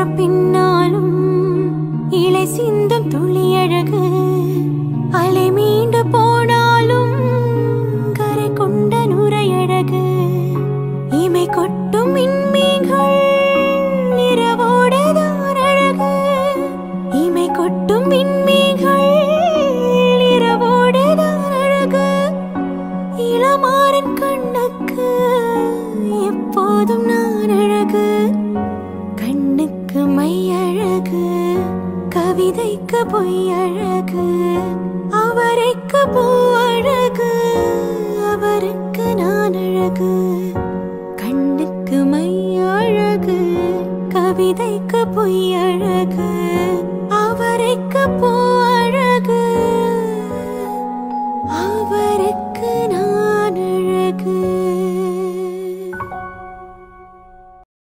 சென்ற பின்னாலும் இலை சிந்தும் துளி அழகு அலை மீண்டு போனாலும் கரை கொண்ட நுரை அழகு இமை கொட்டும் மின்மீன்கள் நிறவோடதார் அழகு இமை கொட்டும் மின்மீன்கள் கண்ணுக்கு எப்போதும் நான் கண்ணுக்கு மையழகு கவிதைக்கு பொய்யழகு அவரைக்கு பூ அழகு அவருக்கு நான் அழகு. கண்ணுக்கு மையழகு கவிதைக்கு பொய்யழகு